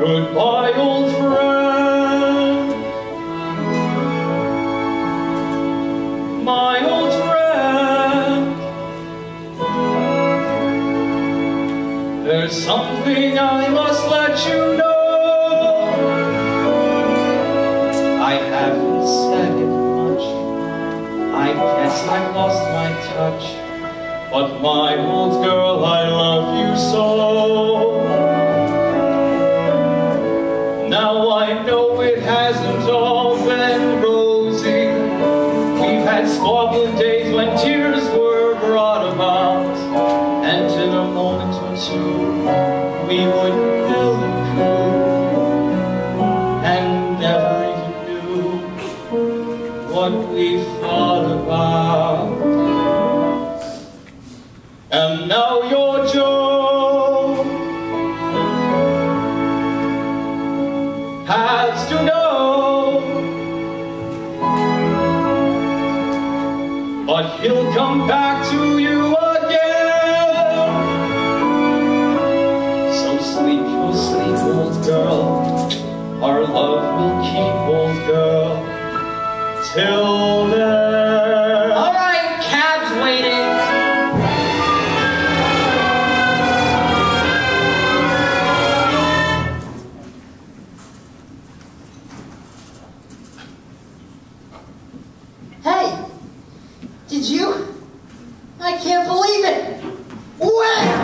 Goodbye, old friend. My old friend. There's something I must let you know. I haven't said it much. I guess I lost my touch. But my old girl, I love you so. We thought about. And now your Joe has to go. But he'll come back to you again. So sleep, you'll sleep, old girl. Our love will keep, old girl. All right, cab's waiting. Hey, did you? I can't believe it. Wham!